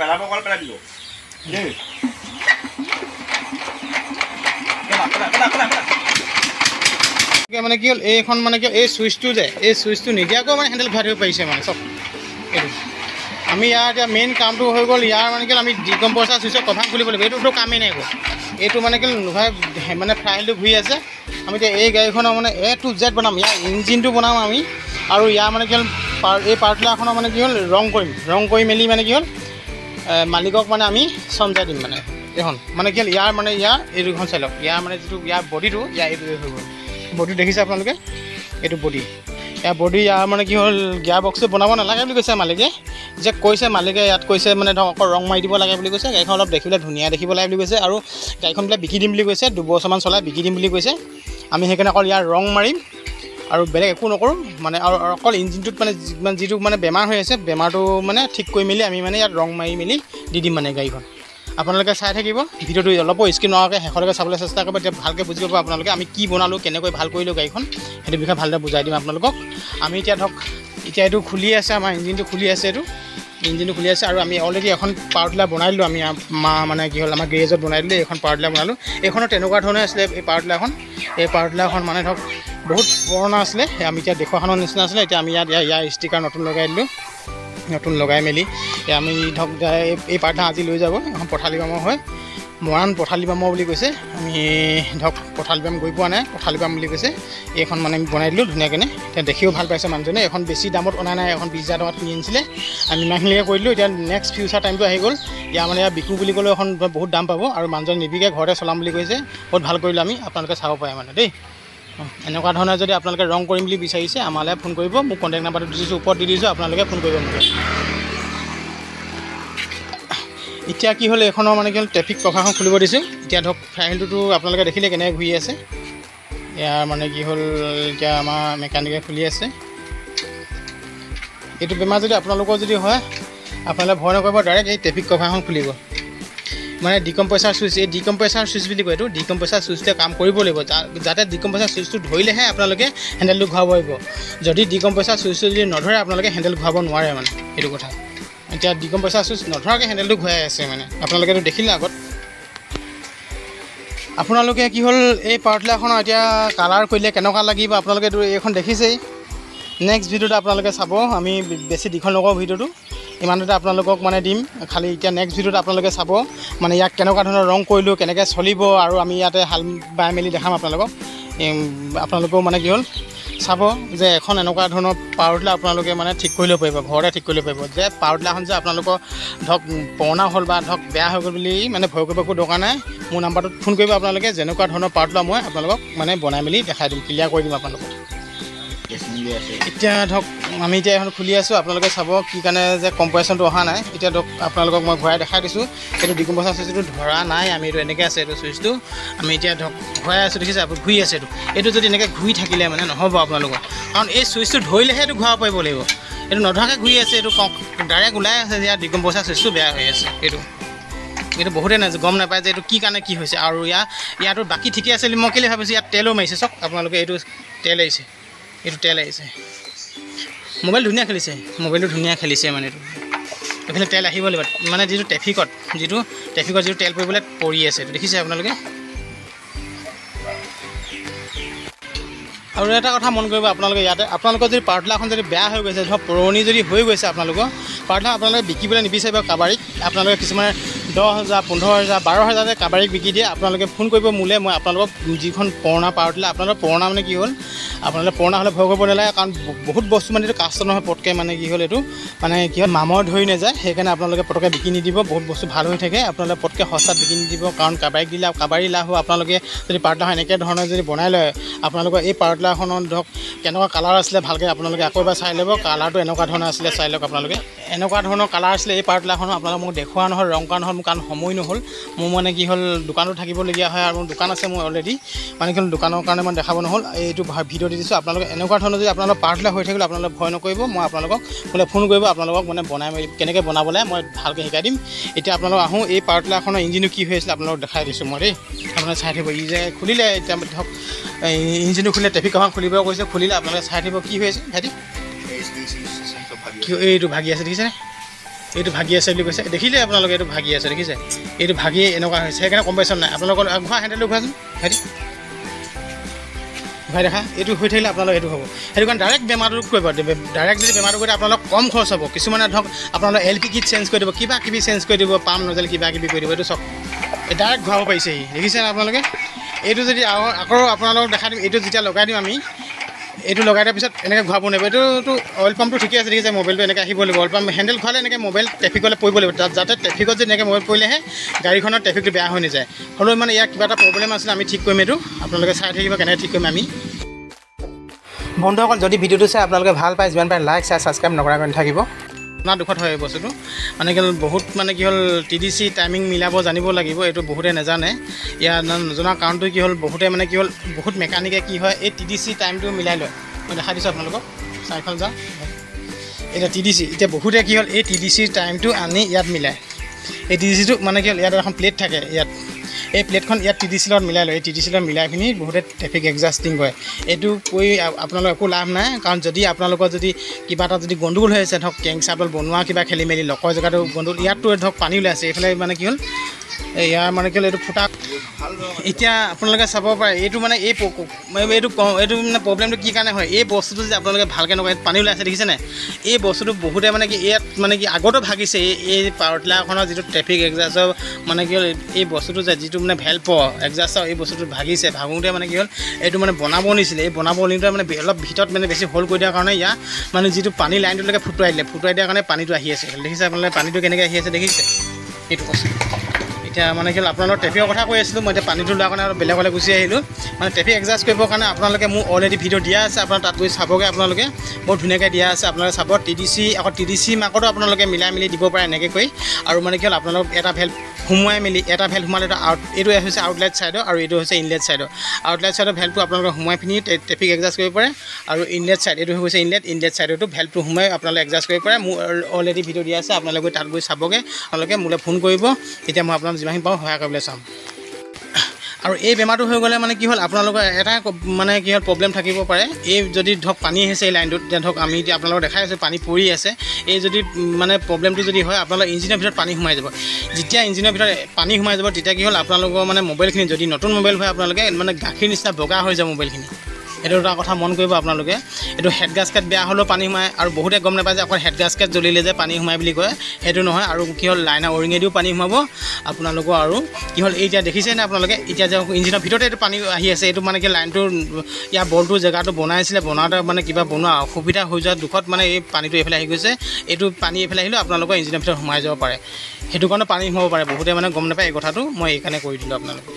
পেলাব অকল পেলাই দিলোঁ দেই পেলা, পেলা, পেলা, পেলা, পেলা। এতিয়া মানে কি হ'ল এইখন মানে কি হ'ল, এই চুইচটো যে এই চুইচটো নিদিয়াকৈ মানে হেণ্ডেল ঘূৰাই থ'ব পাৰিছে মানে চব। এইটো। আমি ইয়াৰ এতিয়া মেইন কামটো হৈ গ'ল ইয়াৰ মানে কি আমি ডিকম্প'চাৰ চুইচৰ কভাৰ খুলিব লাগিব। এইটোতো কামেই নাই একো। এইটো মানে কি ঘূৰাই মানে ফাইলটো ঘূৰি আছে। আমি এতিয়া এই গাড়ীখনৰ মানে এ টু জেড বনাম ইয়াৰ ইঞ্জিনটো বনাম আমি। আৰু ইয়াৰ মানে কি হ'ল পাৰ এই পাৰ্টলাৰখনৰ মানে কি হ'ল ৰং কৰিম। ৰং কৰি মেলি মানে কি হ'ল মালিকক মানে আমি চমজাই দিম মানে। এইখন মানে কি ইয়াৰ মানে ইয়াৰ এই দুখন চাই লওক। ইয়াৰ মানে যিটো ইয়াৰ বডিটো ইয়াৰ এইটো হৈ গ'ল। বডি দেখিছে আপোনালোকে? এইটো বডি ইয়াৰ বডি ইয়াৰ মানে কি হ'ল গিয়াৰ বক্সটো বনাব নালাগে বুলি কৈছে মালিকে। যে কৈছে মালিকে ইয়াত কৈছে মানে ধৰক অকল ৰং মাৰি দিব লাগে বুলি কৈছে। গাড়ীখন অলপ দেখিবলৈ ধুনীয়া দেখিব লাগে বুলি কৈছে আৰু গাড়ীখন বোলে বিকি দিম বুলি কৈছে দুবছৰমান চলাই বিকি দিম বুলি কৈছে। আমি সেইকাৰণে অকল ইয়াৰ ৰং মাৰিম। আৰু বেলেগ একো নকৰোঁ মানে আৰু অকল ইঞ্জিনটোত মানে মানে যিটো মানে বেমাৰ হৈ আছে বেমাৰটো মানে ঠিক কৰি মেলি আমি মানে ইয়াত ৰং মাৰি মেলি দি দিম মানে গাড়ীখন। আপোনালোকে চাই থাকিব ভিডিঅ'টো অলপো স্কিপ নোহোৱাকৈ শেষলৈকে চাবলৈ চেষ্টা কৰিব এতিয়া ভালকৈ বুজি পাব আপোনালোকে আমি কি বনালোঁ কেনেকৈ ভাল কৰিলোঁ গাড়ীখন সেইটো বিষয়ে ভালদৰে বুজাই দিম আপোনালোকক। আমি এতিয়া ধৰক এতিয়া এইটো খুলি আছে আমাৰ ইঞ্জিনটো খুলি আছে এইটো। ইঞ্জিনটো খুলি আছে আৰু আমি অলৰেডি এখন পাৱাৰ টিলাৰ বনাই দিলোঁ আমি মা মানে কি হ'ল আমাৰ গেৰেজত বনাই দিলোঁ এইখন পাৱাৰ টিলাৰ বনালোঁ। এইখনো তেনেকুৱা ধৰণে আছিলে এই পাৱাৰ টিলাৰখন এই পাৱাৰ টিলাৰখন মানে ধৰক বহুত পুৰণা আছিলে। আমি এতিয়া দেখুৱাখনৰ নিচিনা আছিলে। এতিয়া আমি ইয়াত ইয়াৰ ইয়াৰ ষ্টিকাৰ নতুন লগাই দিলোঁ। নতুন লগাই মেলি। আমি ধৰক এই- পাৰ্টটা আজি লৈ যাব। এখন পথালি বামৰ হয়। মৰাণ পথালি বামৰ বুলি কৈছে। আমি ধৰক পথালি বাম গৈ পোৱা নাই পথালি বাম বুলি কৈছে। এইখন মানে আমি বনাই দিলোঁ ধুনীয়াকৈ এতিয়া দেখিও ভাল পাইছে মানুহজনে। এখন বেছি দামত অনা নাই এখন বিছ হাজাৰ টকাত কিনি আনিছিলে। আমি ইমানখিনিকে কৰি দিলোঁ। এতিয়া নেক্সট ফিউচাৰ টাইমটো আহি গ'ল। ইয়াৰ মানে ইয়াৰ বিকো বুলি ক'লেও এখন বহুত দাম পাব। আৰু মানুহজন নিবিকে ঘৰতে চলাম বুলি কৈছে। বহুত ভাল কৰিলোঁ আমি। আপোনালোকে চাব পাৰে মানে দেই। এনেকুৱা ধৰণে যদি আপোনালোকে ৰং কৰিম বুলি বিচাৰিছে আমালৈ ফোন কৰিব। মোক কণ্টেক্ট নাম্বাৰটো দিছোঁ ওপৰত দি দিছোঁ। আপোনালোকে ফোন কৰিব মোলৈ এতিয়া কি হ'ল এইখনৰ মানে কি হ'ল ট্ৰেফিক কভাৰখন খুলিব দিছোঁ এতিয়া ধৰক ফাইলটোতো আপোনালোকে দেখিলে কেনেকৈ ঘূৰি আছে। ইয়াৰ মানে কি হ'ল এতিয়া আমাৰ মেকানিকে খুলি আছে। এইটো বেমাৰ যদি আপোনালোকৰ যদি হয় আপোনালোকে ভয় নকৰিব ডাইৰেক্ট এই ট্ৰেফিক কভাৰখন খুলিব। মানে ডিকম্পেচাৰ চুইচ এই ডিকম্পেচাৰ চুইচ বুলি কয় এইটো ডিকম্পেচাৰ চুইচটোৱে কাম কৰিব লাগিব। যাতে ডিকম্পেচাৰ চুইচটো ধৰিলেহে আপোনালোকে হেণ্ডেলটো ঘূৰাব পাৰিব। যদি ডিকম্পেচাৰ চুইচটো যদি নধৰে আপোনালোকে হেণ্ডেল ঘূৰাব নোৱাৰে মানে সেইটো কথা। এতিয়া ডিকম্পেচাৰ চুইচ নধৰাকৈ হেণ্ডেলটো ঘূৰাই আছে মানে। আপোনালোকেতো দেখিলে আগত। আপোনালোকে কি হ'ল এই পাৱাৰটিলাৰখনৰ এতিয়া কালাৰ কৰিলে কেনেকুৱা লাগিব আপোনালোকেতো এইখন দেখিছেই। নেক্সট ভিডিঅ'টো আপোনালোকে চাব আমি বেছি দীঘল নকৰোঁ ভিডিঅ'টো। ইমানতে আপোনালোকক মানে দিম। খালি এতিয়া নেক্সট ভিডিঅ'ত আপোনালোকে চাব মানে ইয়াক কেনেকুৱা ধৰণৰ ৰং কৰিলোঁ কেনেকৈ চলিব আৰু আমি ইয়াতে হাল বাই মেলি দেখাম আপোনালোকক। আপোনালোকেও মানে কি হ'ল চাব যে এখন এনেকুৱা ধৰণৰ পাৱাৰ টিলাৰ আপোনালোকে মানে ঠিক কৰি ল'ব পাৰিব ঘৰতে ঠিক কৰি ল'ব পাৰিব। যে পাৱাৰ টিলাৰখন যে আপোনালোকৰ ধৰক পুৰণা হ'ল বা ধৰক বেয়া হৈ গ'ল বুলি মানে ভয় কৰিব একো দৰকাৰ নাই। মোৰ নাম্বাৰটোত ফোন কৰিব আপোনালোকে যেনেকুৱা ধৰণৰ পাৱাৰ টিলাৰ মই আপোনালোকক মানে বনাই মেলি দেখাই দিম ক্লিয়াৰ কৰি দিম আপোনালোকক। এতিয়া ধৰক আমি এতিয়া এখন খুলি আছোঁ আপোনালোকে চাব কি কাৰণে যে কম্পাৰেশ্যনটো অহা নাই। এতিয়া ধৰক আপোনালোকক মই ঘূৰাই দেখাই দিছোঁ। এইটো ডিকম্প'চাৰ চুইচটো ধৰা নাই আমি এইটো এনেকৈ আছে এইটো চুইচটো আমি এতিয়া ধৰক ঘূৰাই আছোঁ দেখিছে আপুনি ঘূৰি আছে এইটো। এইটো যদি এনেকৈ ঘূৰি থাকিলে মানে নহ'ব আপোনালোকৰ। কাৰণ এই চুইচটো ধৰিলেহে এইটো ঘূৰাব পাৰিব লাগিব। এইটো নধৰাকৈ ঘূৰি আছে এইটো ডাইৰেক্ট ওলাই আছে ইয়াৰ ডিকম্প'চাৰ চুইচটো বেয়া হৈ আছে এইটো। এইটো বহুতে নাজ গম নাপায় যে এইটো কি কাৰণে কি হৈছে। আৰু ইয়াৰ ইয়াতো বাকী ঠিকে আছিল মই কেলৈ ভাবিছোঁ ইয়াত তেলো মাৰিছে। চাওক আপোনালোকে এইটো তেল আহিছে এইটো তেল আহিছে। মোবাইল ধুনীয়া খেলিছে মোবাইলটো ধুনীয়া খেলিছে মানে এইটো। এইফালে তেল আহিব লাগিব মানে যিটো ট্ৰেফিকত যিটো ট্ৰেফিকত যিটো তেল পৰিবলৈ পৰি আছে এইটো দেখিছে আপোনালোকে? আৰু এটা কথা মন কৰিব আপোনালোকে ইয়াতে আপোনালোকৰ যদি পাৰ্টলাৰখন যদি বেয়া হৈ গৈছে ধৰক পুৰণি যদি হৈ গৈছে আপোনালোকৰ পাৰ্টলাৰ আপোনালোকে বিকিবলৈ নিবিচাৰিব কাবাৰীক আপোনালোকে কিছুমানে দহ হাজাৰ পোন্ধৰ হাজাৰ বাৰ হাজাৰতে কাবাৰীক বিকি দিয়ে। আপোনালোকে ফোন কৰিব মোলৈ মই আপোনালোকক যিখন পুৰণা পাৰ্টলাৰ আপোনালোকৰ পুৰণা মানে কি হ'ল? আপোনালোকে পুৰণা হ'লে ভয় কৰিব নালাগে কাৰণ বহুত বস্তু মানে এইটো কাষ্ট নহয় পটকৈ মানে কি হ'ল এইটো? মানে কি হ'ল মামৰ ধৰি নাযায় সেইকাৰণে আপোনালোকে পটকৈ বিকি নিদিব বহুত বস্তু ভাল হৈ থাকে আপোনালোকে পটকৈ সস্তাত বিকি নিদিব কাৰণ কাবাৰীক দিলে কাবাৰী লাভ হ'ব আপোনালোকে যদি পাৰ্টলাৰখন এনেকৈ ধৰণৰ যদি বনাই লয় আপোনালোকৰ এই পাৰ্টলাৰখনত ধৰক কেনেকুৱা কালাৰ আছিলে ভালকৈ আপোনালোকে আকৌ এবাৰ চাই ল'ব কালাৰটো এনেকুৱা ধৰণৰ আছিলে চাই লওক আপোনালোকে। এনেকুৱা ধৰণৰ কালাৰ আছিলে এই পাৰ্টলাৰখনৰ আপোনালোকে মোক দেখুওৱা নহ'ল ৰং কৰা নহ'ল মোৰ কাৰণ সময় নহ'ল মোৰ মানে কি হ'ল দোকানত থাকিবলগীয়া হয় আৰু দোকান আছে মোৰ অলৰেডি মানে কি হ'ল দোকানৰ কাৰণে মই দেখাব নহ'ল এইটো ভিডিঅ' দি দিছোঁ আপোনালোকে এনেকুৱা ধৰণৰ যদি আপোনালোকৰ পাৰ্টলাৰ হৈ থাকিলে আপোনালোকে ভয় নকৰিব মই আপোনালোকক মোলৈ ফোন কৰিব আপোনালোকক মানে বনাই মেলি কেনেকৈ বনাবলৈ মই ভালকৈ শিকাই দিম এতিয়া আপোনালোক আহোঁ এই পাৰ্টলাৰখনৰ ইঞ্জিনটো কি হৈ আছিলে আপোনালোকক দেখাই দিছোঁ মই দেই আপোনালোকে চাই থাকিব ই যে খুলিলে এতিয়া ধৰক এই ইঞ্জিনটো খুলিলে ট্ৰেফিক কামান খুলিব কৈছে খুলিলে আপোনালোকে চাই থাকিব কি হৈ আছে কি এইটো ভাগি আছে দেখিছেনে এইটো ভাগি আছে বুলি কৈছে। দেখিলে আপোনালোকে এইটো ভাগি আছে দেখিছে? এইটো ভাগি এনেকুৱা হৈছে সেইকাৰণে কম্পেশ্যন নাই? আপোনালোকৰ ঘূৰা হেণ্ডেলটো ঘূৰাচোন ভাইটি। ঘূৰাই দেখা এইটো হৈ থাকিলে আপোনালোক এইটো হ'ব। সেইটো কাৰণে ডাইৰেক্ট বেমাৰটো কৰিব। ডাইৰেক্ট যদি বেমাৰটো কৰি আপোনালোক কম খৰচ হ'ব। কিছুমানে ধৰক আপোনালোক এল পি কিট চেঞ্জ কৰি দিব কিবা কিবি চেঞ্জ কৰি দিব পাম নজেল কিবা কিবি কৰি দিব এইটো চব ডাইৰেক্ট ঘূৰাব পাৰিছেহি দেখিছেনে আপোনালোকে? এইটো যদি আকৌ আপোনালোকক দেখাই দিম এইটো যেতিয়া লগাই দিম আমি এইটো লগাই দিয়াৰ পিছত এনেকৈ ঘূৰাব নোৱাৰিব। এইটোতো অইল পাম্পটো ঠিকে আছে দেখিছে মোবাইলটো এনেকৈ আহিব লাগিব। অইল পাম্প হেণ্ডেল ঘূৰালে এনেকৈ মোবাইল ট্ৰেফিকলৈ পৰিব লাগিব। তাত যাতে ট্ৰেফিকত যদি এনেকৈ মোবাইল পৰিলেহে গাড়ীখনৰ ট্ৰেফিকটো বেয়া হৈ নাযায়। হ'লেও মানে ইয়াৰ কিবা এটা প্ৰব্লেম আছিলে আমি ঠিক কৰিম এইটো। আপোনালোকে চাই থাকিব কেনেকৈ ঠিক কৰিম আমি। বন্ধুসকল যদি ভিডিঅ'টো চাই আপোনালোকে ভাল পায় যিমান পাৰে লাইক শ্বেয়াৰ ছাবস্ক্ৰাইব নকৰাকৈ নাথাকিব। আপোনাৰ দুখত হয় এই বস্তুটো। মানে কি হ'ল বহুত মানে কি হ'ল টি ডি চি টাইমিং মিলাব জানিব লাগিব এইটো বহুতে নাজানে। ইয়াৰ নজনা কাৰণটো কি হ'ল বহুতে মানে কি হ'ল বহুত মেকানিকে কি হয় এই টি ডি চি টাইমটো মিলাই লয়। মই দেখাই দিছোঁ আপোনালোকক চাইকেল যাওঁ এতিয়া টি ডি চি এতিয়া বহুতে কি হ'ল এই টি ডি চিৰ টাইমটো আনি ইয়াত মিলায়। এই টি ডি চিটো মানে কি হ'ল ইয়াত এখন প্লেট থাকে ইয়াত। এই প্লেটখন ইয়াত টি ডি চি লগত মিলাই লয়। এই টি ডি চি লগত মিলাই পিনি বহুতে ট্ৰেফিক এডজাষ্টিং কৰে। এইটো কৰি আপোনালোকৰ একো লাভ নাই কাৰণ যদি আপোনালোকৰ যদি কিবা এটা যদি গণ্ডগোল হৈ আছে ধৰক কেং চাবল বনোৱা কিবা খেলি মেলি লকৰ জেগাটো গণ্ডগোল ইয়াততো ধৰক পানী ওলাই আছে এইফালে মানে কি হ'ল ইয়াৰ মানে কি হ'ল এইটো ফুটা এতিয়া আপোনালোকে চাব পাৰে এইটো মানে এই এইটো এইটো মানে প্ৰব্লেমটো কি কাৰণে হয়? এই বস্তুটো যে আপোনালোকে ভালকৈ নকৰে পানী ওলাই আছে দেখিছেনে এই বস্তুটো বহুতে মানে কি ইয়াত মানে কি আগতো ভাগিছে। এই এই পাৱাৰ টিলাৰখনৰ যিটো ট্ৰেফিক এক্সাছৰ মানে কি হ'ল এই বস্তুটো যে যিটো মানে ভেল্প এক্সাছৰ এই বস্তুটো ভাগিছে। ভাগোঁতে মানে কি হ'ল এইটো মানে বনাব নিছিলে এই বনাব নিওঁতে মানে অলপ ভিতৰত মানে বেছি হোল কৰি দিয়াৰ কাৰণে ইয়াৰ মানে যিটো পানী লাইনটোলৈকে ফুটুৱাই দিলে ফুটুৱাই দিয়াৰ কাৰণে পানীটো আহি আছে। দেখিছে আপোনালোকে পানীটো কেনেকৈ আহি আছে দেখিছে? এইটো বস্তু। এতিয়া মানে কি আপোনালোকৰ ট্ৰেফিকৰ কথা কৈ আছিলোঁ মই এতিয়া পানীটো লোৱাৰ কাৰণে আৰু বেলেগলৈ গুচি আহিলোঁ। মানে ট্ৰেফিক এডজাষ্ট কৰিবৰ কাৰণে আপোনালোকে মোৰ অলৰেডি ভিডিঅ' দিয়া আছে আপোনাৰ তাত গৈ চাবগৈ আপোনালোকে। বহুত ধুনীয়াকৈ দিয়া আছে আপোনালোকে চাব টি ডি চি আকৌ টি ডি চি মাকতো আপোনালোকে মিলাই মেলি দিব পাৰে এনেকৈ কৰি। আৰু মানে কি হ'ল আপোনালোক এটা ভেল সোমোৱাই মেলি এটা ভেল সোমালে এটা আউট এইটো হৈছে আউটলাইট ছাইডৰ আৰু এইটো হৈছে ইনলেট ছাইডৰ আউটলাইট ছাইডৰ ভেলটো আপোনালোকে সোমাই পিনি ট্ৰে- ট্ৰেফিক এডজাষ্ট কৰিব পাৰে আৰু ইনলেট ছাইড এইটো হৈছে ইনলেট ইনলেট ছাইডতো ভেলটো সোমাই আপোনালোকে এডজাষ্ট কৰিব পাৰে। মোৰ অলৰেডি ভিডিঅ' দিয়া আছে আপোনালোকে তাত গৈ চাবগৈ আপোনালোকে মোলৈ ফোন কৰিব। তেতিয়া মই আপোনালোক যিমানখিনি পাৰোঁ সহায় কৰিবলৈ চাম। আৰু এই বেমাৰটো হৈ গ'লে মানে কি হ'ল আপোনালোকৰ এটা মানে কি হ'ল প্ৰব্লেম থাকিব পাৰে। এই যদি ধৰক পানী আহিছে এই লাইনটোত এতিয়া ধৰক আমি এতিয়া আপোনালোকক দেখাই আছোঁ পানী পৰি আছে। এই যদি মানে প্ৰব্লেমটো যদি হয় আপোনালোকৰ ইঞ্জিনৰ ভিতৰত পানী সোমাই যাব। যেতিয়া ইঞ্জিনৰ ভিতৰত পানী সোমাই যাব তেতিয়া কি হ'ল আপোনালোকৰ মানে মোবাইলখিনি যদি নতুন মোবাইল হয় আপোনালোকে মানে গাখীৰ নিচিনা বগা হৈ যাব মোবাইলখিনি এইটো এটা কথা মন কৰিব আপোনালোকে। এইটো হেড গাছকেট বেয়া হ'লেও পানী সোমায় আৰু বহুতে গম নাপায় যে অকল হেড গাছকেট জ্বলিলে যে পানী সোমায় বুলি কয়। সেইটো নহয় আৰু কি হ'ল লাইনৰ অৰিঙেদিও পানী সোমাব। আপোনালোকৰ আৰু কি হ'ল এতিয়া দেখিছেনে আপোনালোকে? এতিয়া যে ইঞ্জিনৰ ভিতৰতে এইটো পানী আহি আছে এইটো মানে কি লাইনটো ইয়াৰ বলটো জেগাটো বনাইছিলে বনাওঁতে মানে কিবা বনোৱা অসুবিধা হৈ যোৱা দুখত মানে এই পানীটো এইফালে আহি গৈছে। এইটো পানী এইফালে আহিলেও আপোনালোকৰ ইঞ্জিনৰ ভিতৰত সোমাই যাব পাৰে। সেইটো কাৰণে পানী সোমাব পাৰে বহুতে মানে গম নাপায় এই কথাটো। মই এইকাৰণে কৰি দিলোঁ আপোনালোকে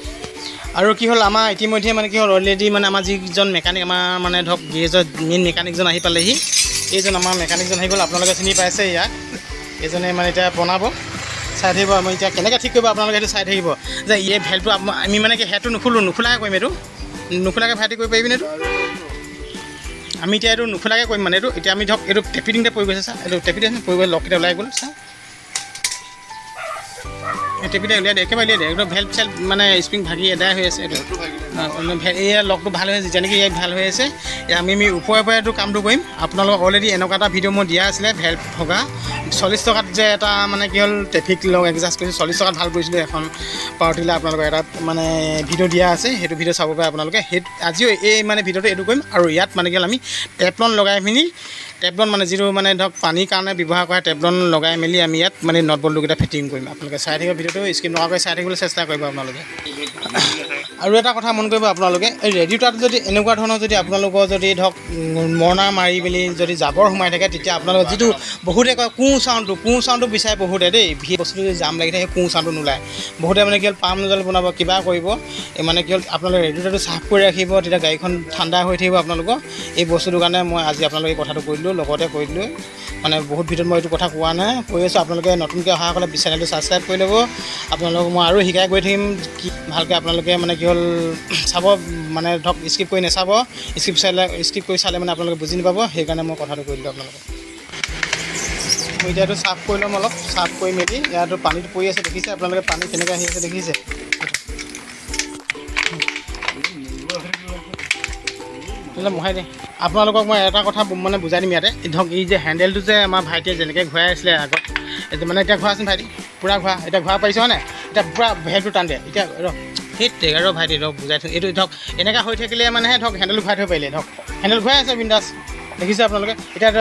আৰু কি হ'ল আমাৰ ইতিমধ্যে মানে কি হ'ল অলৰেডি মানে আমাৰ যিজন মেকানিক আমাৰ মানে ধৰক গেৰেজৰ মেইন মেকানিকজন আহি পালেহি। এইজন আমাৰ মেকানিকজন আহি গ'ল আপোনালোকে চিনি পাইছে ইয়াক। এইজনে মানে এতিয়া বনাব চাই থাকিব আমি এতিয়া কেনেকৈ ঠিক কৰিব আপোনালোকে সেইটো চাই থাকিব। যে এই ভেলটো আমি মানে কি হেডটো নুখোলোঁ নুখোলাকৈ কৰিম এইটো। নুখোলাকৈ ভাইটি কৰিব পাৰিবিনে এইটো? আমি এতিয়া এইটো নুখোলাকৈ কৰিম মানে এইটো। এতিয়া আমি ধৰক এইটো টেপি দিওঁতে পৰি গৈছে চা। এইটো টেপি দিওঁ পৰি গৈ লককেইটা ওলাই গ'ল এই টেপিতে উলিয়াই দিয়ে একেবাৰে উলিয়াই দিয়ে। একদম ভেল্প চেল্প মানে স্প্ৰিং ভাগি এদাই হৈ আছে এইটো। এয়া লকটো ভাল হৈ আছে যেনেকৈ ইয়াত ভাল হৈ আছে। আমি আমি ওপৰে এইটো কামটো কৰিম। আপোনালোকক অলৰেডি এনেকুৱা এটা ভিডিঅ' মই দিয়া আছিলে ভেল্প ভগা। চল্লিছ টকাত যে এটা মানে কি হ'ল ট্ৰেফিক লগ এডজাষ্ট কৰিছোঁ চল্লিছ টকাত ভাল কৰিছিলোঁ এখন পাৱাৰ টিলাৰ আপোনালোকৰ এটা মানে ভিডিঅ' দিয়া আছে। সেইটো ভিডিঅ' চাব পাৰে আপোনালোকে। সেই আজিও এই মানে ভিডিঅ'টো এইটো কৰিম। আৰু ইয়াত মানে কি হ'ল আমি টেপলন লগাই পিনি টেপলন মানে যিটো মানে ধৰক পানীৰ কাৰণে ব্যৱহাৰ কৰা টেপলন লগাই মেলি আমি ইয়াত মানে নট বল্টুকেইটা ফিটিং কৰিম। আপোনালোকে চাই থাকিব ভিডিঅ'টো স্ক্ৰীন নকৰাকৈ চাই থাকিবলৈ চেষ্টা কৰিব আপোনালোকে। আৰু এটা কথা মন কৰিব আপোনালোকে এই ৰেডিঅ'টাত যদি এনেকুৱা ধৰণৰ যদি আপোনালোকৰ যদি ধৰক মৰণা মাৰি মেলি যদি জাবৰ সোমাই থাকে তেতিয়া আপোনালোকৰ যিটো বহুতে কয় কোঁ চাউণ্ডটো কোঁ চাউণ্ডটো বিচাৰে বহুতে দেই। সেই বস্তুটো যদি জাম লাগি থাকে কোঁ চাউণ্ডটো নোলায়। বহুতে মানে কি হ'ল পাম নজল বনাব কিবা কৰিব এই মানে কি হ'ল আপোনালোকে ৰেডিঅ'টাটো চাফ কৰি ৰাখিব তেতিয়া গাড়ীখন ঠাণ্ডা হৈ থাকিব আপোনালোকৰ। এই বস্তুটোৰ কাৰণে মই আজি আপোনালোকে কথাটো কৈ দিলোঁ লগতে কৈ দিলোঁ। মানে বহুত ভিডিঅ'ত মই এইটো কথা কোৱা নাই কৈ আছোঁ আপোনালোকে নতুনকৈ অহাসকলে চেনেলটো ছাবস্ক্ৰাইব কৰি ল'ব। আপোনালোকক মই আৰু শিকাই গৈ থাকিম কি ভালকৈ আপোনালোকে মানে কি হ'ল চাব মানে ধৰক স্কিপ কৰি নাচাব স্কিপ চালে স্কিপ কৰি চালে মানে আপোনালোকে বুজি নাপাব সেইকাৰণে মই কথাটো কৈ দিলোঁ আপোনালোকক। মই এতিয়া এইটো চাফ কৰি ল'ম অলপ চাফ কৰি মেলি ইয়াতো পানীটো পৰি আছে দেখিছে? আপোনালোকে পানী কেনেকৈ আহি আছে দেখিছে? মহাই দে আপোনালোকক মই এটা কথা মানে বুজাই দিম ইয়াতে। ধৰক এই যে হেণ্ডেলটো যে আমাৰ ভাইটিয়ে যেনেকৈ ঘূৰাই আছিলে আগত মানে এতিয়া ঘূৰাচোন ভাইটি পূৰা ঘূৰা এতিয়া ঘূৰা পাৰিছ হয়নে এতিয়া পূৰা ভেলটো টান দে এতিয়া ৰ সেই টেগাৰৰ ভাইটি ধৰক বুজাই থৈ এইটো ধৰক এনেকুৱা হৈ থাকিলে মানেহে ধৰক হেণ্ডেল ঘূৰাই থৈ পাৰিলে ধৰক। হেণ্ডেল ঘূৰাই আছে বিন্দাছ। দেখিছে আপোনালোকে? এতিয়া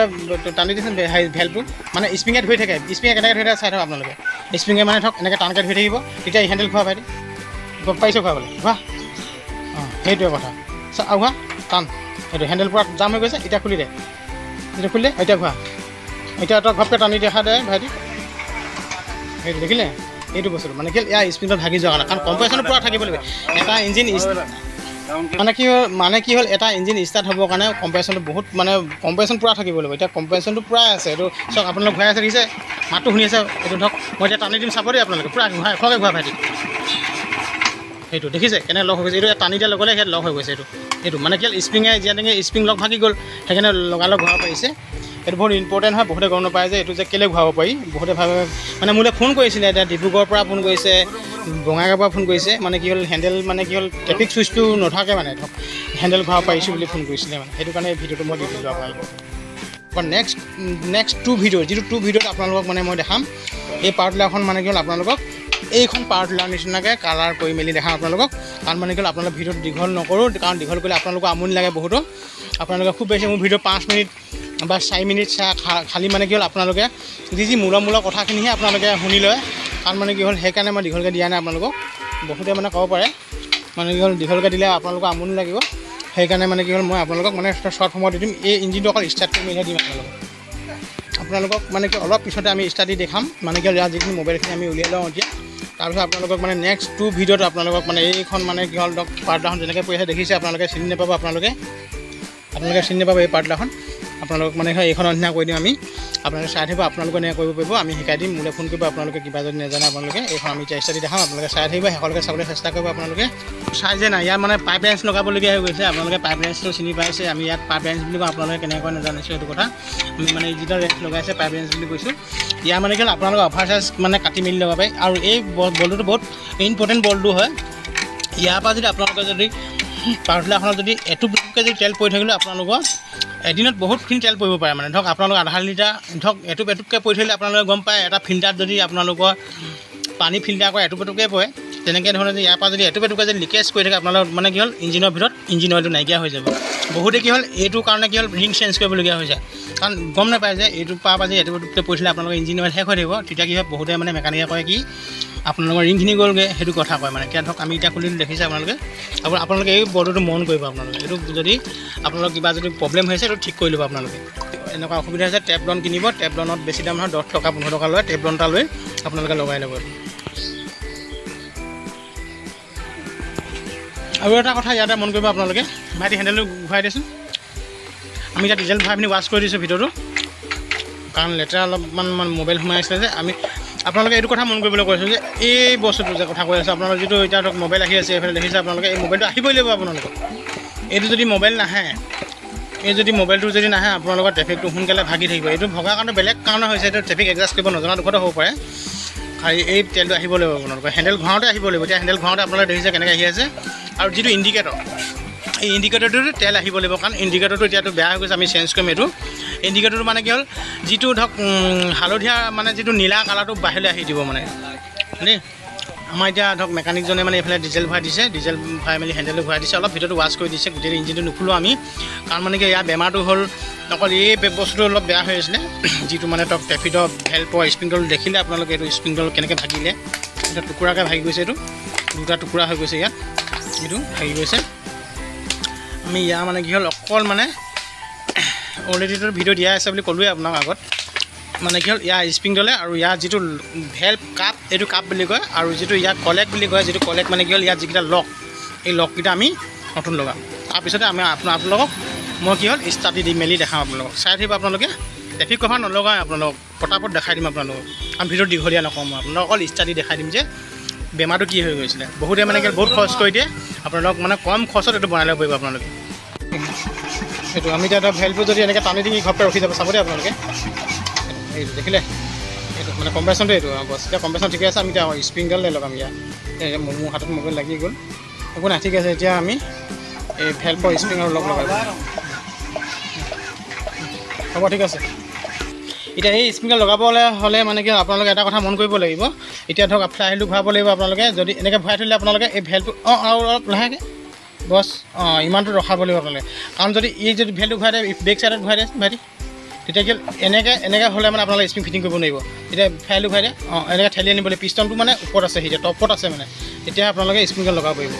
টানি হেৰি ভেলটো মানে স্প্ৰিঙে ধৰি থাকে স্প্ৰিঙে কেনেকৈ ধৰি থাকে চাই থাকক আপোনালোকে। স্প্ৰিঙে মানে ধৰক এনেকৈ টানকৈ ধৰি থাকিব। তেতিয়া এই হেণ্ডেল ঘূৰা ভাইটি গম পাৰিছোঁ ঘূৰাবলৈ ঘূৰা অঁ সেইটোৱে কথা। চা আৰু ঘূৰা টান। সেইটো হেণ্ডেল পূৰা জাম হৈ গৈছে এতিয়া খুলি দে। খুলি দে এতিয়া ঘূৰা এতিয়া তই ঘপকৈ টানি দেখা দে ভাইটি। সেইটো দেখিলে? এইটো বস্তুটো। মানে কি ইয়াৰ স্পীডত ভাগি যোৱা কাৰণে। কাৰণ কম্প্ৰেশ্যনটো পূৰা থাকিব লাগিব এটা ইঞ্জিন মানে কি হ'ল মানে কি হ'ল এটা ইঞ্জিন ষ্টাৰ্ট হ'বৰ কাৰণে কম্প্ৰেশ্যনটো বহুত মানে কম্প্ৰেশ্যন পূৰা থাকিব লাগিব। এতিয়া কম্প্ৰেশ্যনটো পূৰাই আছে। এইটো চাওক আপোনালোক ঘূৰাই আছে দেখিছে? মাতটো শুনি আছে। এইটো ধৰক মই এতিয়া টানি দিম চাব দেই আপোনালোকে। পূৰা ঘূৰাই এশকৈ ঘূৰা ভাইটি। সেইটো দেখিছে? কেনে লগ হৈ গৈছে? এইটো টানি দিয়াৰ লগে লগে ইয়াত লগ হৈ গৈছে এইটো। এইটো মানে কি স্প্ৰিঙে যেনেকৈ স্প্ৰিং লগ ভাগি গ'ল সেইকাৰণে লগালগ ঘূৰাব পাৰিছে। এইটো বহুত ইম্পৰ্টেণ্ট হয় বহুতে গম নাপায় যে এইটো যে কেলৈ ঘূৰাব পাৰি। বহুতে ভাবে মানে মোলৈ ফোন কৰিছিলে এতিয়া ডিব্ৰুগড়ৰ পৰা ফোন কৰিছে বঙাইগাঁৱৰ পৰা ফোন কৰিছে মানে কি হ'ল হেণ্ডেল মানে কি হ'ল ট্ৰেফিক চুইচটো নথাকে মানে ধৰক হেণ্ডেল ঘূৰাব পাৰিছোঁ বুলি ফোন কৰিছিলে মানে। সেইটো কাৰণে ভিডিঅ'টো মই দি দিলোঁ আপোনালোকক আকৌ নেক্সট নেক্সট টু ভিডিঅ' যিটো টু ভিডিঅ'ত আপোনালোকক মানে মই দেখাম এই পাৱাৰটিলাৰখন মানে কি হ'ল আপোনালোকক এইখন পাৱাৰটিলাৰ নিচিনাকৈ কালাৰ কৰি মেলি দেখাম আপোনালোকক। কাৰণ মানে কি হ'ল আপোনালোক ভিডিঅ'টো দীঘল নকৰোঁ কাৰণ দীঘল কৰিলে আপোনালোকৰ আমনি লাগে বহুতো। আপোনালোকে খুব বেছি মোৰ ভিডিঅ' পাঁচ মিনিট বা চাৰি মিনিট চা খালী মানে কি হ'ল আপোনালোকে যি যি মূলৰ মূলৰ কথাখিনিহে আপোনালোকে শুনি লয়। কাৰণ মানে কি হ'ল সেইকাৰণে মই দীঘলকৈ দিয়া নাই আপোনালোকক। বহুতে মানে ক'ব পাৰে মানে কি হ'ল দীঘলকৈ দিলে আপোনালোকৰ আমনি লাগিব। সেইকাৰণে মানে কি হ'ল মই আপোনালোকক মানে শ্বৰ্ট সময়ত দি দিম। এই ইঞ্জিনটো অকল ষ্টাৰ্ট কৰি মেলিহে দিম আপোনালোকক। আপোনালোকক মানে কি অলপ পিছতে আমি ষ্টাৰ্ট দেখাম। মানে কি হ'ল যিখিনি মোবাইলখিনি আমি উলিয়াই লওঁ এতিয়া। তাৰপিছত আপোনালোকক মানে নেক্সট টু ভিডিঅ'ত আপোনালোকক মানে এইখন মানে কি হ'ল ধৰক পাৰ্টলাখন যেনেকৈ পৰি আছে দেখিছে আপোনালোকে চিনি নাপাব আপোনালোকে। আপোনালোকে চিনি নাপাব এই পাৰ্টলাখন। আপোনালোকক মানে হয় এইখনৰ নিচিনা কৰি দিম আমি। আপোনালোকে চাই থাকিব আপোনালোকে এনেকৈ কৰিব পাৰিব। আমি শিকাই দিম মোলৈ ফোন কৰিব আপোনালোকে কিবা যদি নাজানে আপোনালোকে এইখন আমি এতিয়া ষ্টাডি দেখাম। আপোনালোকে চাই থাকিব শেষলৈকে চাবলৈ চেষ্টা কৰিব আপোনালোকে। চাই যে নাই ইয়াত মানে পাইপ লেন্স লগাবলগীয়া হৈ গৈছে আপোনালোকে পাইপ লেন্সটো চিনি পাইছে আমি ইয়াত পাইপ লেন্স বুলি কওঁ আপোনালোকে কেনেকৈ নাজানিছোঁ সেইটো কথা। আমি মানে যিটো ৰেঞ্চ লগাইছে পাইপ লেন্স বুলি কৈছোঁ। ইয়াৰ মানে কি আপোনালোকে অফাৰ চাৰ্জ মানে কাটি মেলি ল'ব পাৰি। আৰু এই ব- বলটোতো বহুত ইম্পৰ্টেণ্ট বলটো হয়। ইয়াৰ পৰা যদি আপোনালোকে যদি পাৱাৰটিলাৰখনত যদি এটুপকে যদি তেল পৰি থাকিলেও আপোনালোকৰ এদিনত বহুতখিনি তেল পৰিব পাৰে মানে। ধৰক আপোনালোকৰ আধা লিটাৰ ধৰক এটুপ এটুপকৈ পৰি থাকিলে আপোনালোকে গম পায় এটা ফিল্টাৰত যদি আপোনালোকৰ পানী ফিল্টাৰ কৰে এটুপ এটুপকৈ পৰে। তেনেকৈ ধৰণে ইয়াৰ পৰা যদি এটুপ এটুপকৈ যদি লিকেজ কৰি থাকে আপোনালোকৰ মানে কি হ'ল? ইঞ্জিনৰ ভিতৰত ইঞ্জিন অইলটো নাইকিয়া হৈ যাব। বহুতে কি হ'ল এইটো কাৰণে কি হ'ল ৰিং চেঞ্জ কৰিবলগীয়া হৈ যায় কাৰণ গম নাপায় যে এইটো পৰা পৰা যদি এটুপ এটুপকৈ পৰি থাকিলে আপোনালোকৰ ইঞ্জিন অইল শেষ হৈ থাকিব। তেতিয়া কি হয় বহুতে মানে মেকানিকে কয় কি আপোনালোকৰ ৰিংখিনি গ'লগৈ সেইটো কথা কয় মানে। এতিয়া ধৰক আমি এতিয়া খুলি দেখিছে আপোনালোকে? আপোন আপোনালোকে এই বৰ্ডটো মন কৰিব আপোনালোকে। এইটো যদি আপোনালোকৰ কিবা যদি প্ৰব্লেম হৈছে এইটো ঠিক কৰি ল'ব আপোনালোকে। এনেকুৱা অসুবিধা হৈছে টেপলন কিনিব। টেপলনত বেছি দাম নহয় দহ টকা পোন্ধৰ টকা লয়। টেপলন এটা লৈ আপোনালোকে লগাই ল'ব। আৰু এটা কথা ইয়াতে মন কৰিব আপোনালোকে ভাইটি হেণ্ডেলটো ঘূৰাই দিয়েচোন। আমি এতিয়া ডিজেল ভৰাই পিনি ৱাছ কৰি দিছোঁ ভিতৰটো। কাৰণ লেতেৰা অলপমান মানে মোবাইল সোমাই আছিলে যে আমি আপোনালোকে এইটো কথা মন কৰিবলৈ কৈছোঁ যে এই বস্তুটো যে কথা কৈ আছে আপোনালোকৰ যিটো এতিয়া ধৰক মোবাইল আহি আছে এইফালে দেখিছে আপোনালোকে এই মোবাইলটো আহিবই লাগিব আপোনালোকক। এইটো যদি মোবাইল নাহে এই যদি মোবাইলটো যদি নাহে আপোনালোকৰ ট্ৰেফিকটো সোনকালে ভাগি থাকিব। এইটো ভগাৰ কাৰণে বেলেগ কাৰণে হৈছে এইটো ট্ৰেফিক এডজাষ্ট কৰিব নজনা দুখতো হ'ব পাৰে। এই তেলটো আহিব লাগিব আপোনালোকৰ। হেণ্ডেল ঘূৰাওঁতে আহিব লাগিব। এতিয়া হেণ্ডেল ঘূৰাওঁতে আপোনালোকে দেখিছে কেনেকৈ আহি আছে। আৰু যিটো ইণ্ডিকেটৰ এই ইণ্ডিকেটৰটো তেল আহিব লাগিব। কাৰণ ইণ্ডিকেটৰটো এতিয়াতো বেয়া হৈ গৈছে আমি চেঞ্জ কৰিম এইটো। ইণ্ডিকেটৰটো মানে কি হ'ল যিটো ধৰক হালধীয়া মানে যিটো নীলা কালাৰটো বাহিৰলৈ আহি দিব মানে। দেই আমাৰ এতিয়া ধৰক মেকানিকজনে মানে এইফালে ডিজেল ভৰাই দিছে ডিজেল ভৰাই মেলি হেণ্ডেলটো ভৰাই দিছে অলপ ভিতৰটো ৱাছ কৰি দিছে গোটেই ইঞ্জিনটো নুখোলো আমি। কাৰণ মানে কি ইয়াৰ বেমাৰটো হ'ল অকল এই বস্তুটো অলপ বেয়া হৈ আছিলে যিটো মানে ধৰক ট্ৰেফিকৰ হেল্পৰ স্প্ৰিংডল দেখিলে আপোনালোকে এইটো স্প্ৰিংডল কেনেকৈ ভাগিলে এটা টুকুৰাকৈ ভাগি গৈছে এইটো দুটা টুকুৰা হৈ গৈছে ইয়াত এইটো ভাগি গৈছে। আমি ইয়াৰ মানে কি হ'ল অকল মানে অলৰেডিটো ভিডিঅ' দিয়াই আছে বুলি ক'লোৱে আপোনাক আগত। মানে কি হ'ল ইয়াৰ স্প্ৰিংডলে আৰু ইয়াৰ যিটো ভেল্প কাপ এইটো কাপ বুলি কয় আৰু যিটো ইয়াৰ কলেক বুলি কয় যিটো কলেক মানে কি হ'ল ইয়াৰ যিকেইটা লক এই লককেইটা আমি নতুন লগাম। তাৰপিছতে আমি আপোনাৰ আপোনালোকক মই কি হ'ল ষ্টাৰ্ট দি মেলি দেখাম আপোনালোকক। চাই থাকিব আপোনালোকে। ট্ৰেফিক কভাৰ নলগাওঁ আপোনালোকক পটাপট দেখাই দিম আপোনালোকক। কাৰণ ভিডিঅ' দীঘলীয়া নকওঁ মই আপোনালোকক অকল দি দেখাই দিম যে বেমাৰটো কি হৈ গৈছিলে। বহুতে মানে কি বহুত খৰচ কৰি দিয়ে। আপোনালোকক মানে কম খৰচত এইটো বনাই ল'ব পাৰিব আপোনালোকে। সেইটো আমি এতিয়া ভেলটো যদি এনেকৈ টানি দি ঘপকৈ ৰখি যাব চাব দেই আপোনালোকে। এইটো দেখিলে এইটো মানে কম্প্ৰেশ্যনটো এইটো বছ এতিয়া কম্প্ৰেশ্যন ঠিকে আছে আমি এতিয়া স্প্ৰিংডাল লগাম ইয়াত মোৰ হাতত মোবাইল লাগি গ'ল। একো নাই ঠিক আছে এতিয়া আমি এই ভেলপৰ স্প্ৰিং আৰু লগ লগাই। হ'ব ঠিক আছে। এতিয়া এই স্প্ৰিংকেল লগাবলৈ হ'লে মানে কি আপোনালোকে এটা কথা মন কৰিব লাগিব। এতিয়া ধৰক ফ্লাইলটো ঘূৰাব লাগিব আপোনালোকে। যদি এনেকৈ ভৰাই থ'লে আপোনালোকে এই ভেলটো অঁ আৰু অলপ লাহেকৈ। বছ অঁ ইমানটো ৰখাব লাগিব আপোনালোকে। কাৰণ যদি ই যদি ভেলটো ঘূৰাই দিয়ে বেক চাইডত ঘূৰাই দিয়ে ভাইটি। তেতিয়া কি এনেকৈ এনেকৈ হ'লে মানে আপোনালোকে স্প্ৰিং ফিটিং কৰিব নোৱাৰিব। এতিয়া ফ্লাইলটো ঘূৰাই দিয়ে অঁ এনেকৈ ঠেলি আনিব লাগিব। পিষ্টনটো মানে ওপৰত আছে এতিয়া টপত আছে মানে। তেতিয়া আপোনালোকে স্প্ৰিংকেল লগাব পাৰিব।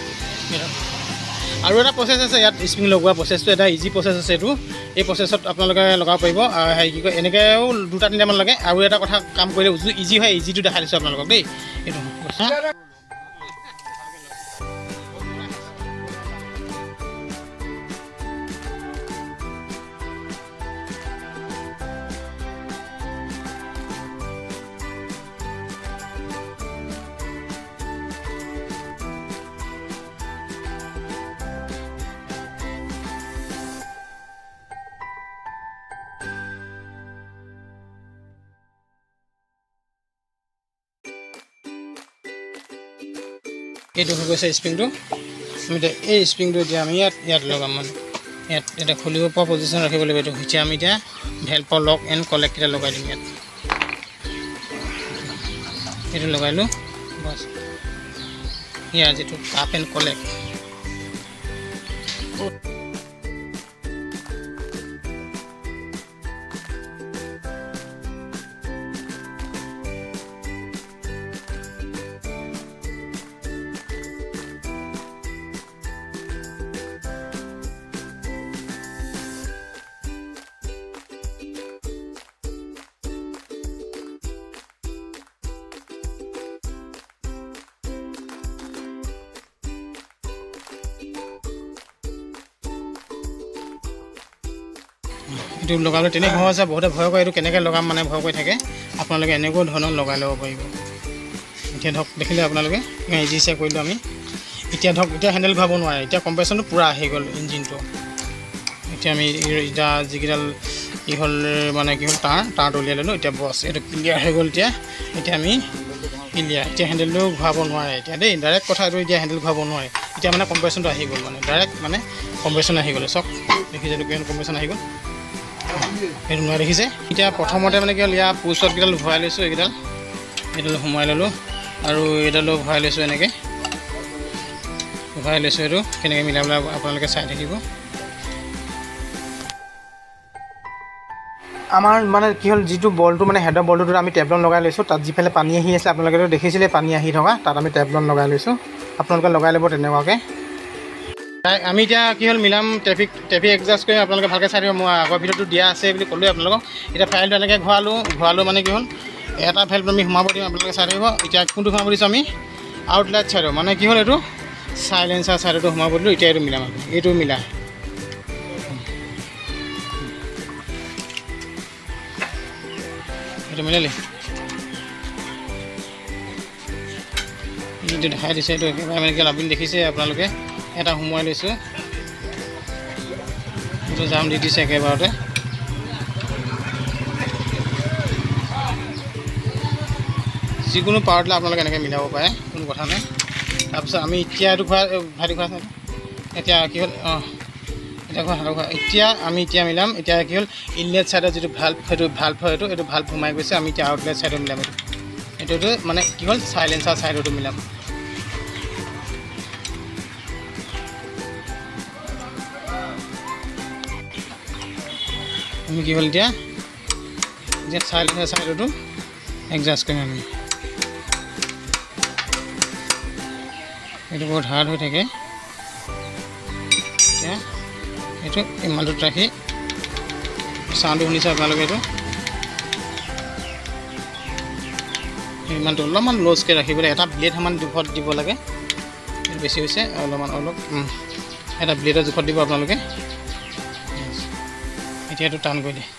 আৰু এটা প্ৰচেছ আছে ইয়াত স্প্ৰিং লগোৱা প্ৰচেছটো এটা ইজি প্ৰচেছ আছে এইটো। এই প্ৰচেছত আপোনালোকে লগাব পাৰিব হেৰি কি কয় এনেকৈও দুটা তিনিটামান লাগে। আৰু এটা কথা কাম কৰিলে ইজি হয় ইজিটো দেখাই দিছোঁ আপোনালোকক দেই। এইটো এইটো হৈ গৈছে স্প্ৰিংটো আমি এতিয়া এই স্প্ৰিংটো এতিয়া আমি ইয়াত ইয়াত লগাম মানে। ইয়াত এতিয়া খুলিব পৰা পজিশ্যন ৰাখিব লাগিব। এইটো এতিয়া আমি এতিয়া ভেলপৰ লক এণ্ড কলেক্ট এতিয়া লগাই দিম ইয়াত। এইটো লগাইলোঁ বছ। ইয়াৰ যিটো কাপ এণ্ড কলেক্ট এইটো লগালে। তেনেকৈ সহজ আছে বহুতে ভয় কৰে এইটো কেনেকৈ লগাম মানে ভয় কৰি থাকে। আপোনালোকে এনেকুৱা ধৰণৰ লগাই ল'ব পাৰিব। এতিয়া ধৰক দেখিলে আপোনালোকে ইজি চেক কৰিলোঁ আমি। এতিয়া ধৰক এতিয়া হেণ্ডেল ঘূৰাব নোৱাৰে। এতিয়া কম্প্ৰেশ্যনটো পূৰা আহি গ'ল ইঞ্জিনটো এতিয়া আমি এতিয়া যিকেইডাল কি হ'ল মানে কি হ'ল তাঁৰ তাঁৰটো উলিয়াই ল'লোঁ। এতিয়া বছ এইটো ক্লিয়াৰ হৈ গ'ল এতিয়া। এতিয়া আমি ক্লিয়াৰ এতিয়া হেণ্ডেলটো ঘূৰাব নোৱাৰে। এতিয়া দেই ডাইৰেক্ট কথা এইটো এতিয়া হেণ্ডেল ঘূৰাব নোৱাৰে। এতিয়া মানে কম্প্ৰেশ্যনটো আহি গ'ল মানে ডাইৰেক্ট মানে কম্প্ৰেশ্যন আহি গ'ল। চক দেখিছে এইটো কিমান কম্প্ৰেশ্যন আহি গ'ল। সেইটো নোৱাৰে দেখিছে। এতিয়া প্ৰথমতে মানে কি হ'ল ইয়াৰ পুষ্টতকেইডাল ভৰাই লৈছোঁ এইকেইডাল। এইডাল সোমোৱাই ল'লোঁ আৰু এইডালো ভৰাই লৈছোঁ এনেকৈ। ভৰাই লৈছোঁ এইটো কেনেকৈ মিলাবলৈ আপোনালোকে চাই থাকিব। আমাৰ মানে কি হ'ল যিটো বলটো মানে হেডৰ বলটোত আমি টেবলন লগাই লৈছোঁ তাত যিফালে পানী আহি আছে আপোনালোকেতো দেখিছিলে পানী আহি থকা তাত আমি টেবলন লগাই লৈছোঁ। আপোনালোকে লগাই ল'ব তেনেকুৱাকৈ। আমি এতিয়া কি হ'ল মিলাম ট্ৰেফিক ট্ৰেফিক এডজাষ্ট কৰি আপোনালোকে ভালকৈ চাই দিব মই আগৰ ভিডিঅ'টো দিয়া আছে বুলি ক'লোৱে আপোনালোকক। এতিয়া ফাইলটো এনেকৈ ঘূৰালোঁ ঘূৰালোঁ মানে কি হ'ল এটা ফাইল আমি সোমাব দিম আপোনালোকে চাই থাকিব। এতিয়া কোনটো সোমাব দিছোঁ আমি? আউটলাইট ছাইডৰ মানে কি হ'ল এইটো? চাইলেঞ্চাৰ ছাইডতো সোমাব দিলোঁ এতিয়া এইটো মিলাম এইটো মিলা। এইটো মিলালি। এইটো দেখাই দিছে এইটো একেবাৰে আপুনি দেখিছে আপোনালোকে। এটা সোমোৱাই লৈছোঁ। জাম দি দিছে একেবাৰতে। যিকোনো পাৱাৰটিলে আপোনালোকে এনেকৈ মিলাব পাৰে কোনো কথা নাই। তাৰপিছত আমি এতিয়া এইটো খোৱা ভাইটি খোৱা এতিয়া কি হ'ল? অঁ এতিয়া খোৱা খোৱা এতিয়া আমি এতিয়া মিলাম। এতিয়া কি হ'ল? ইনলেট ছাইডৰ যিটো ভাল্ভ সেইটো ভাল্ভ হয় এইটো এইটো ভাল্ভ সোমাই গৈছে। আমি এতিয়া আউটলেট ছাইডত মিলাম এইটো। এইটোতো মানে কি হ'ল? চাইলেঞ্চাৰ ছাইডতো মিলাম। আমি কি হ'ল এতিয়া? এতিয়া চাইলেঞ্চাৰ ছাইডতো এডজাষ্ট কৰিম আমি এইটো বহুত হাৰ্ড হৈ থাকে। এতিয়া এইটো ইমানটোত ৰাখি চাউণ্ডটো শুনিছে আপোনালোকে এইটো। ইমানটো অলপমান লজকৈ ৰাখিব লাগে এটা ব্লেড সমান জোখত দিব লাগে। বেছি হৈছে অলপমান অলপ এটা ব্লেডৰ জোখত দিব আপোনালোকে। এতিয়া এইটো টান কৰি দিয়ে।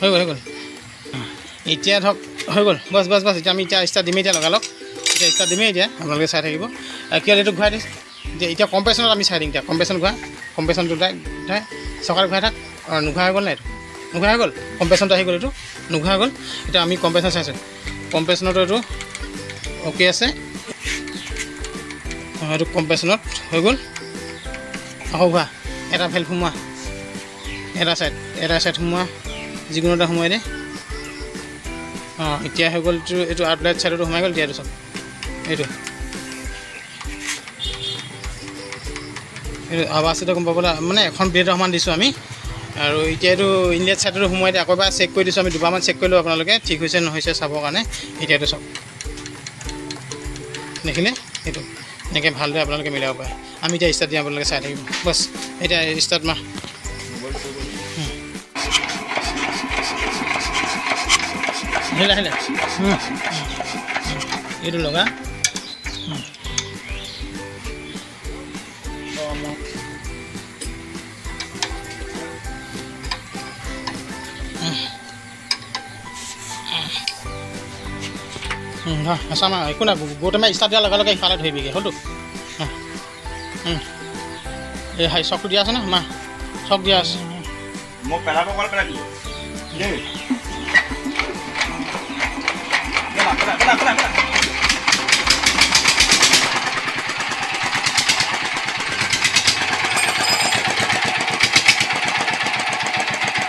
হৈ গ'ল হৈ গ'ল। এতিয়া ধৰক হৈ গ'ল। বছ বছ বছ। এতিয়া আমি এতিয়া ষ্টাৰ্ট দিমেই এতিয়া লগালক এতিয়া ষ্টাৰ্ট দিমেই এতিয়া আপোনালোকে চাই থাকিব। আৰু কি হ'ল এইটো ঘূৰাই দিছে? এতিয়া এতিয়া কম্প্ৰেশ্যনত আমি চাই দিম এতিয়া। কম্প্ৰেশ্যন ঘূৰা কম্প্ৰেশ্যনটো উঠাই উঠাই চকাত ঘূৰাই থাক। অঁ নুঘূৰা হৈ গ'ল নাই এইটো? হৈ গ'ল? কম্প্ৰেশ্যনটো আহি গ'ল এইটো? নুঘূৰা হৈ গ'ল? এতিয়া আমি কম্প্ৰেশ্যন চাইছোঁ। কম্প্ৰেশ্যনতো এইটো অ'কে আছে। অঁ, এইটো কম্পেশ্যনত হৈ গ'ল? আকৌ ভা এটা ভেল সোমোৱা। এটা ছাইড এটা ছাইড সোমোৱা। যিকোনো এটা সোমোৱাই দে। অঁ এতিয়া হৈ গ'ল এইটো এইটো আউটলাইট ছাইডতো সোমাই গ'ল এইটো চব এইটো। এইটো আৱাজ এটা গম পাবলৈ মানে এখন ব্লেড সমান দিছোঁ আমি। আৰু এতিয়া এইটো ইণ্ডিয়াত ছাইডতো সোমোৱাই দিয়ে আকৌ এবাৰ চেক কৰি দিছোঁ আমি দুবাৰমান চেক কৰিলোঁ আপোনালোকে ঠিক হৈছে নহৈছে চাবৰ কাৰণে। এতিয়াতো চাওক। দেখিলে? সেইটো এনেকৈ ভালদৰে আপোনালোকে মিলাব পাৰে। আমি এতিয়া ষ্টাৰ্ট দিম আপোনালোকে চাই থাকিব। বছ এতিয়া ষ্টাৰ্ট মাৰ। আহিলে আহিলে। এইটো লগা। উম, হয় আছা মা একো নাই গোটেই মাৰ ষ্টাৰ্ট দিয়াৰ লগে লগে ইফালে ধৰিবিগৈ হ'লতো। এই হাই চকটো দিয়া আছে নে মা? চক দিয়া আছে। মোক পেলাব পেলাই দিলোঁ দেই পেলা পেলা পেলা পেলা পেলা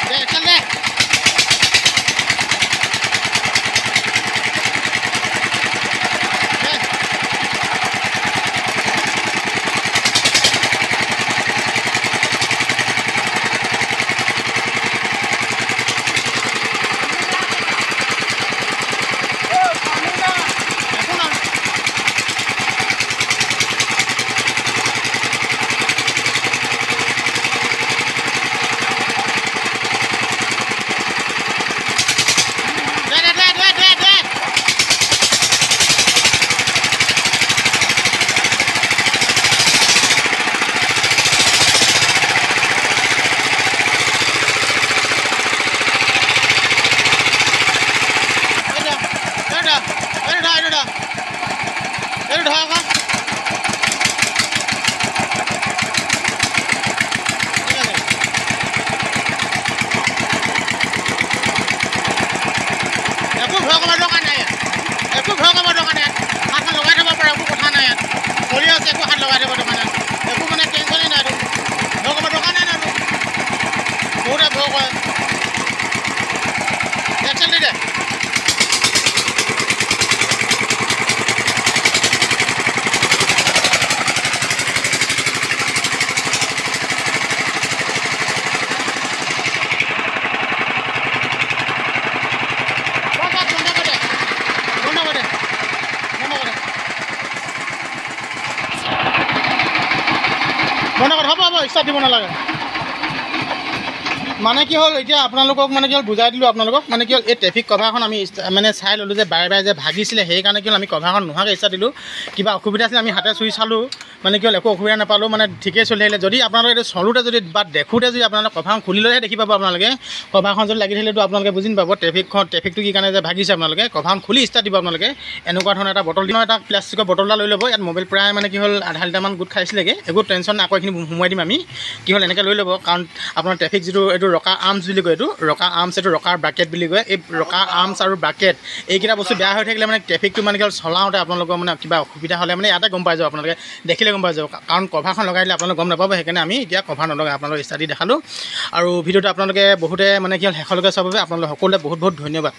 দে চল দে দে। একো নাই। দে দে দে দে দে দে এইটো এইটো এইটো ধৰ এইটো ধৰ এইটো ধৰ আকৌ ঠিক আছে। একো ভয় কৰিব দৰকাৰ নাই একো ভয় নাই ইয়াত। হাতখন লগাই থ'ব পাৰে একো কথা নাই ইয়াত। চলি আছে একো হাত লগাই থ'ব দৰকাৰ নাই একো মানে টেনশ্যনেই নাই এইটো ভয় কৰিব দৰকাৰ নাই নাই বহুতে ভয় কৰে একচেল দি দে বস, বস, বন্ধ কৰে দে। বন্ধ কৰে দে। বন্ধ কৰে দে। বন্ধ কৰে হ'ব হ'ব ষ্টাৰ্ট দিব নালাগে মানে কি হ'ল এতিয়া আপোনালোকক মানে কি হ'ল বুজাই দিলোঁ আপোনালোকক। মানে কি হ'ল এই ট্ৰেফিক কভাৰখন আমি মানে চাই ল'লোঁ যে বাৰে বাৰে যে ভাগিছিলে সেইকাৰণে কি হ'ল আমি কভাৰখন নোহোৱাকৈ ষ্টাৰ্ট দিলোঁ। কিবা অসুবিধা আছিলে আমি হাতে চুই চালোঁ। মানে কি হ'ল একো অসুবিধা নাপালোঁ মানে ঠিকেই চলি আহিলে যদি আপোনালোকে এইটো চলোতে যদি বা দেখোঁতে যদি আপোনালোকে কভাৰখন খুলি ল'লেহে দেখি পাব আপোনালোকে। কভাৰখন যদি লাগি থাকিলেতো আপোনালোকে বুজি নাপাব ট্ৰেফিকখন ট্ৰেফিকটো কি কাৰণে যে ভাগিছে আপোনালোকে। কভাৰখন খুলি ষ্টাৰ্ট দিব আপোনালোকে। এনেকুৱা ধৰণৰ এটা বটল দিনৰ এটা প্লাষ্টিকৰ বটল এটা লৈ ল'ব। ইয়াত মোবাইল প্ৰায় মানে কি হ'ল আধা লিটাৰমান গোট খাইছিলেগৈ। একো টেনশ্যন নাই আকৌ এইখিনি সোমোৱাই দিম আমি। কি হ'ল এনেকৈ লৈ ল'ব। কাৰণ আপোনাৰ ট্ৰেফিক যিটো এইটো ৰকা আৰ্মছ বুলি কয় এইটো ৰকা আৰ্মছ এইটো ৰকাৰ ব্ৰাকেট বুলি কয়। এই ৰকা আৰ্মছ আৰু ব্ৰাকেট এইকেইটা বস্তু বেয়া হৈ থাকিলে মানে ট্ৰেফিকটো মানে কি হ'ল চলাওঁতে আপোনালোকৰ মানে কিবা অসুবিধা হ'লে মানে ইয়াতে গম পাই যাব আপোনালোকে। দেখিলে গম পাই যাব। কাৰণ কভাৰখন লগাই দিলে আপোনালোকে গম নাপাব সেইকাৰণে আমি এতিয়া কভাৰ নলগাই আপোনালোকক ষ্টাডি দেখালোঁ। আৰু ভিডিঅ'টো আপোনালোকে বহুতে মানে কি হ'ল শেষলৈকে চাব বাবে আপোনালোক সকলোৱে বহুত বহুত ধন্যবাদ।